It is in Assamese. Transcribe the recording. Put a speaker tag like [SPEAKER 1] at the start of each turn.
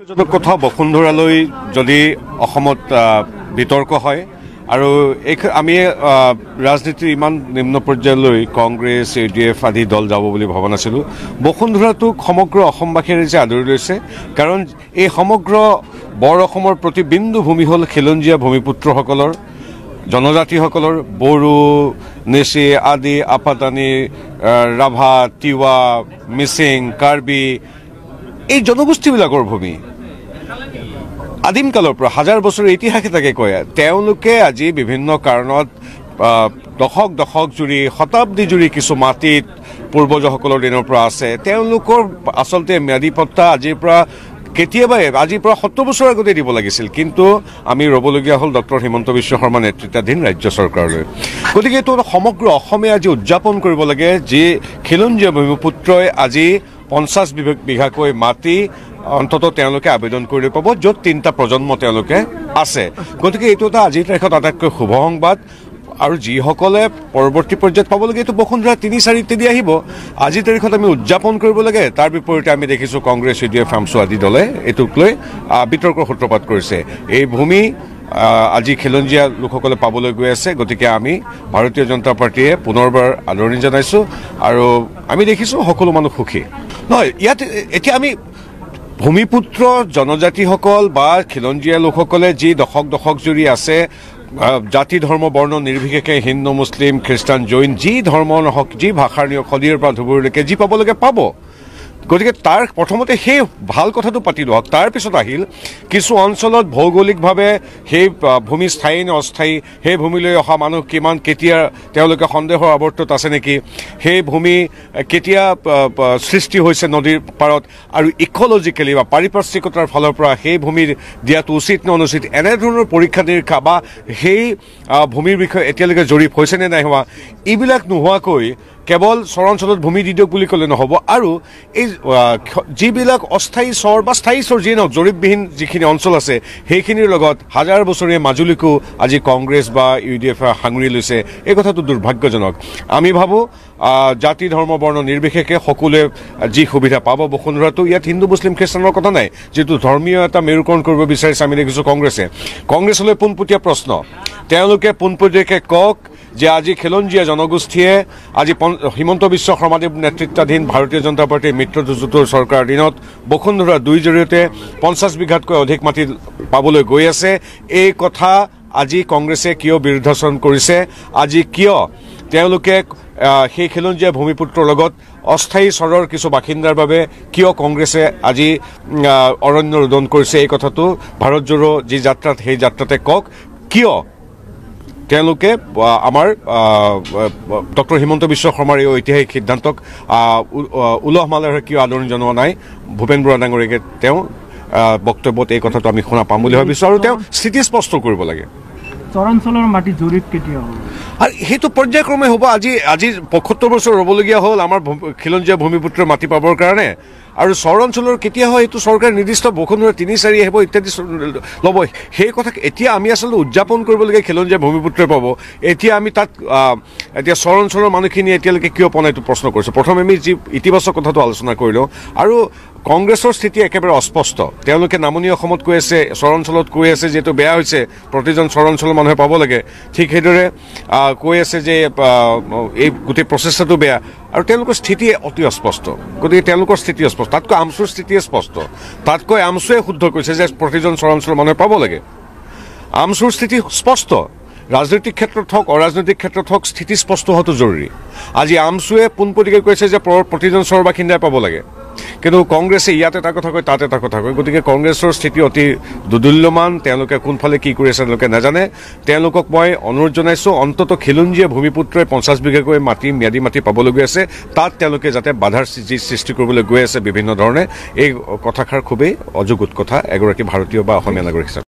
[SPEAKER 1] কথা বসুন্ধৰালৈ যদি অসমত বিতৰ্ক হয় আৰু এই আমি ৰাজনীতিৰ ইমান নিম্ন পৰ্যায়লৈ কংগ্ৰেছ ইউ ডি এফ আদি দল যাব বুলি ভবা নাছিলোঁ। বসুন্ধৰাটোক সমগ্ৰ অসমবাসীয়ে যে আদৰি লৈছে কাৰণ এই সমগ্ৰ বৰ অসমৰ প্ৰতি বিন্দু ভূমি হ'ল খিলঞ্জীয়া ভূমিপুত্ৰসকলৰ জনজাতিসকলৰ বড়ো নেচি আদি আপাতানি ৰাভা তিৱা মিচিং কাৰ্বি এই জনগোষ্ঠীবিলাকৰ ভূমি। আদিম কালৰ পৰা হাজাৰ বছৰৰ ইতিহাসে তাকে কয় তেওঁলোকে আজি বিভিন্ন কাৰণত দশক দশক জুৰি শতাব্দী জুৰি কিছু মাটিত পূৰ্বজসকলৰ দিনৰ পৰা আছে। তেওঁলোকৰ আচলতে ম্যাদী পট্টা আজিৰ পৰা কেতিয়াবাই আজিৰ পৰা সত্তৰ বছৰ আগতে দিব লাগিছিল। কিন্তু আমি ৰ'বলগীয়া হ'ল ডক্টৰ হিমন্ত বিশ্ব শৰ্মা নেতৃত্বাধীন ৰাজ্য চৰকাৰলৈ। গতিকে এইটো সমগ্ৰ অসমে আজি উদযাপন কৰিব লাগে যি খিলঞ্জীয়া ভূমিপুত্ৰই আজি পঞ্চাছ বিঘা- বিঘাকৈ মাটি অন্তত তেওঁলোকে আবেদন কৰি পাব য'ত তিনিটা প্ৰজন্ম তেওঁলোকে আছে। গতিকে এইটো এটা আজিৰ তাৰিখত আটাইতকৈ শুভ সংবাদ। আৰু যিসকলে পৰৱৰ্তী পৰ্যায়ত পাবলগীয়া এইটো বসুন্ধৰা তিনি চাৰি ইত্যাদি আহিব। আজিৰ তাৰিখত আমি উদযাপন কৰিব লাগে। তাৰ বিপৰীতে আমি দেখিছোঁ Congress U D F AMSU আদি দলে এইটোক লৈ বিতৰ্কৰ সূত্ৰপাত কৰিছে। এই ভূমি আজি খিলঞ্জীয়া লোকসকলে পাবলৈ গৈ আছে। গতিকে আমি ভাৰতীয় জনতা পাৰ্টীয়ে পুনৰবাৰ আদৰণি জনাইছোঁ। আৰু আমি দেখিছোঁ সকলো মানুহ সুখী। নহয় ইয়াত এতিয়া আমি ভূমিপুত্ৰ জনজাতিসকল বা খিলঞ্জীয়া লোকসকলে যি দশক দশক জুৰি আছে জাতি ধৰ্ম বৰ্ণ নিৰ্বিশেষে হিন্দু মুছলিম খ্ৰীষ্টান জৈন যি ধৰ্ম নহওক যি ভাষাৰ নিয়ক সদিৰ পৰা ধুবুৰীলৈকে যি পাব লাগে পাব। গতিকে তাৰ প্ৰথমতে সেই ভাল কথাটো পাতি লওক তাৰপিছত আহিল কিছু অঞ্চলত ভৌগোলিকভাৱে সেই ভূমি স্থায়ী নে অস্থায়ী সেই ভূমিলৈ অহা মানুহ কিমান কেতিয়া তেওঁলোকে সন্দেহৰ আৱৰ্তত আছে নেকি সেই ভূমি কেতিয়া সৃষ্টি হৈছে নদীৰ পাৰত আৰু ইক'লজিকেলি বা পাৰিপাৰ্শ্বিকতাৰ ফালৰ পৰা সেই ভূমিৰ দিয়াটো উচিত নে অনুচিত এনেধৰণৰ পৰীক্ষা নিৰীক্ষা বা সেই ভূমিৰ বিষয়ে এতিয়ালৈকে জৰীপ হৈছে নে নাই হোৱা এইবিলাক নোহোৱাকৈ কেৱল চৰাঞ্চলত ভূমি দি দিয়ক বুলি ক'লে নহ'ব। আৰু এই যিবিলাক অস্থায়ী চৰ বা স্থায়ী চৰ যিয়ে নহওক জৰীপবিহীন যিখিনি অঞ্চল আছে সেইখিনিৰ লগত হাজাৰ বছৰীয়া মাজুলীকো আজি কংগ্ৰেছ বা ইউ ডি এফে সাঙুৰি লৈছে। এই কথাটো দুৰ্ভাগ্যজনক। আমি ভাবোঁ জাতি ধৰ্ম বৰ্ণ নিৰ্বিশেষে সকলোৱে যি সুবিধা পাব বসুন্ধৰাটো ইয়াত হিন্দু মুছলিম খ্ৰীষ্টানৰ কথা নাই। যিটো ধৰ্মীয় এটা মেৰুকৰণ কৰিব বিচাৰিছে আমি দেখিছোঁ কংগ্ৰেছে। কংগ্ৰেছলৈ পোনপটীয়া প্ৰশ্ন। তেওঁলোকে পোনপটীয়াকৈ কওক যে আজি খিলঞ্জীয়া জনগোষ্ঠীয়ে আজি হিমন্ত বিশ্ব শৰ্মাদেৱ নেতৃত্বাধীন ভাৰতীয় জনতা পাৰ্টীৰ মিত্ৰজোঁটৰ চৰকাৰৰ দিনত বসুন্ধৰা দুইৰ জৰিয়তে পঞ্চাছ বিঘাতকৈ অধিক মাটি পাবলৈ গৈ আছে। এই কথা আজি কংগ্ৰেছে কিয় বিৰুদ্ধাচৰণ কৰিছে? আজি কিয় তেওঁলোকে সেই খিলঞ্জীয়া ভূমিপুত্ৰৰ লগত অস্থায়ী চৰৰ কিছু বাসিন্দাৰ বাবে কিয় কংগ্ৰেছে আজি অৰণ্য ৰোদন কৰিছে? এই কথাটো ভাৰত জোৰো যি যাত্ৰাত সেই যাত্ৰাতে কওক। কিয় তেওঁলোকে আমাৰ ডক্টৰ হিমন্ত বিশ্ব শৰ্মাৰ এই ঐতিহাসিক সিদ্ধান্তক উলহ মালহেৰে কিয় আদৰণি জনোৱা নাই ভূপেন বৰা ডাঙৰীয়াকে তেওঁ বক্তব্যত এই কথাটো আমি শুনা পাম বুলি ভাবিছোঁ আৰু তেওঁ স্থিতি স্পষ্ট কৰিব লাগে।
[SPEAKER 2] চৰাঞ্চলৰ মাটি জৰীপ কেতিয়া
[SPEAKER 1] আৰু সেইটো পৰ্যায়ক্ৰমে হ'ব। আজি আজি পঁয়সত্তৰ বছৰ ৰ'বলগীয়া হ'ল। আমাৰ খিলঞ্জীয়া ভূমিপুত্ৰৰ মাটি পাবৰ কাৰণে। আৰু চৰ অঞ্চলৰ কেতিয়া হয় এইটো চৰকাৰে নিৰ্দিষ্ট বৰষুণৰ তিনি চাৰি আহিব ইত্যাদি ল'ব সেই কথা এতিয়া আমি আচলতে উদযাপন কৰিবলগীয়া খিলঞ্জীয়া ভূমিপুত্ৰই পাব। এতিয়া আমি তাত এতিয়া চৰ অঞ্চলৰ মানুহখিনিয়ে এতিয়ালৈকে কিয় পোৱা নাই এইটো প্ৰশ্ন কৰিছোঁ? প্ৰথমে আমি যি ইতিবাচক কথাটো আলোচনা কৰি লওঁ। আৰু কংগ্ৰেছৰ স্থিতি একেবাৰে অস্পষ্ট। তেওঁলোকে নামনি অসমত কৈ আছে চৰ অঞ্চলত কৈ আছে যিহেতু বেয়া হৈছে প্ৰতিজন চৰ অঞ্চলৰ মানুহে পাব লাগে। ঠিক সেইদৰে কৈ আছে যে এই গোটেই প্ৰচেষ্টাটো বেয়া। আৰু তেওঁলোকৰ স্থিতি অতি অস্পষ্ট। গতিকে তেওঁলোকৰ স্থিতি অস্পষ্ট। তাতকৈ আমচুৰ স্থিতিয়ে স্পষ্ট। তাতকৈ আমচুৱে শুদ্ধ কৈছে যে প্ৰতিজন চৰ অঞ্চলৰ মানুহে পাব লাগে। আমচুৰ স্থিতি স্পষ্ট। ৰাজনৈতিক ক্ষেত্ৰত হওক অৰাজনৈতিক ক্ষেত্ৰত হওক স্থিতি স্পষ্ট হোৱাটো জৰুৰী। আজি আমচুৱে পোনপটীয়াকৈ কৈছে যে প্ৰ- প্ৰতিজন চৰ বাসিন্দাই পাব লাগে। কিন্তু কংগ্ৰেছে ইয়াত এটা কথা কয় তাত এটা কথা কয়। গতিকে কংগ্ৰেছৰ স্থিতি অতি দুদুল্যমান। তেওঁলোকে কোনফালে কি কৰি আছে তেওঁলোকে নাজানে। তেওঁলোকক মই অনুৰোধ জনাইছোঁ অন্ততঃ খিলঞ্জীয়া ভূমিপুত্ৰই পঞ্চাছ বিঘাকৈ মাটি ম্যাদী মাটি পাবলৈ গৈ আছে। তাত তেওঁলোকে যাতে বাধাৰ যি সৃষ্টি কৰিবলৈ গৈ আছে বিভিন্ন ধৰণে। এই কথাষাৰ খুবেই অযোগ্য কথা এগৰাকী ভাৰতীয় বা অসমীয়া নাগৰিক হিচাপে।